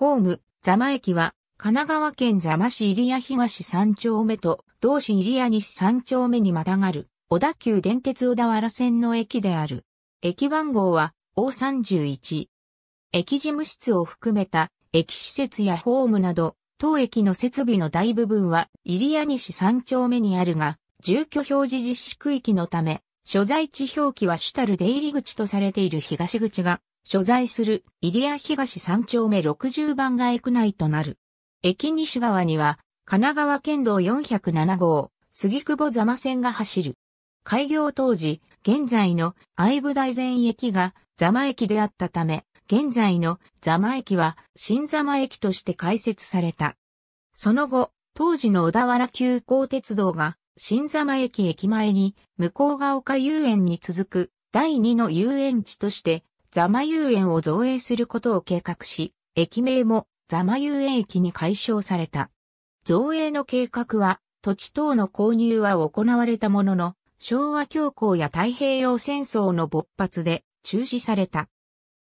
ホーム、座間駅は、神奈川県座間市入谷東三丁目と、同市入谷西三丁目にまたがる、小田急電鉄小田原線の駅である。駅番号は O31。駅事務室を含めた駅施設やホームなど、当駅の設備の大部分は入谷西三丁目にあるが、住居表示実施区域のため、所在地表記は主たる出入り口とされている東口が、所在する入谷東三丁目60番街区内となる。駅西側には、神奈川県道407号、杉久保座間線が走る。開業当時、現在の愛武大前駅が座間駅であったため、現在の座間駅は新座間駅として開設された。その後、当時の小田原急行鉄道が新座間駅駅前に向こうが丘遊園に続く第二の遊園地として座間遊園を造営することを計画し、駅名も座間遊園駅に改称された。造営の計画は土地等の購入は行われたものの、昭和恐慌や太平洋戦争の勃発で中止された。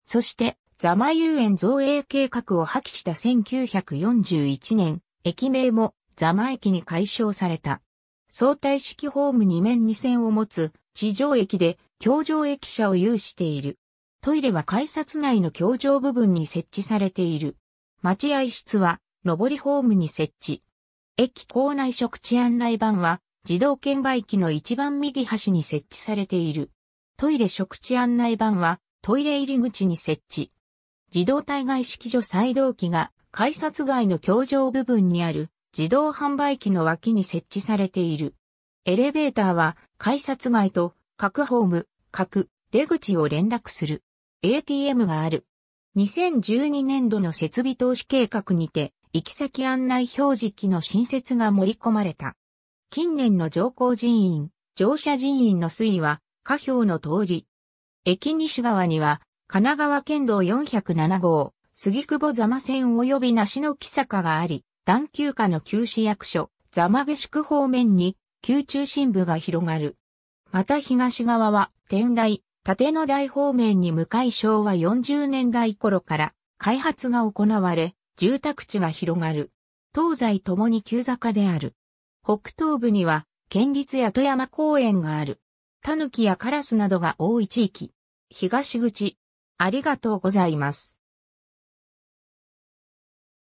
そして、ザマ遊園造営計画を破棄した1941年、駅名もザマ駅に改称された。相対式ホーム2面2線を持つ地上駅で橋上駅舎を有している。トイレは改札内の橋上部分に設置されている。待合室は上りホームに設置。駅構内食地案内板は自動券売機の一番右端に設置されている。トイレ食地案内板はトイレ入り口に設置。自動体外式所再動機が改札外の橋上部分にある自動販売機の脇に設置されている。エレベーターは改札外と各ホーム、各出口を連絡する ATM がある。2012年度の設備投資計画にて行き先案内表示機の新設が盛り込まれた。近年の乗降人員、乗車人員の推移は下表の通り。駅西側には神奈川県道407号、杉久保座間線及び梨の木坂があり、段丘下の旧市役所、座間下宿方面に、旧中心部が広がる。また東側は、天台、縦の大方面に向かい昭和40年代頃から開発が行われ、住宅地が広がる。東西ともに急坂である。北東部には、県立や富山公園がある。狸やカラスなどが多い地域。東口、ありがとうございます。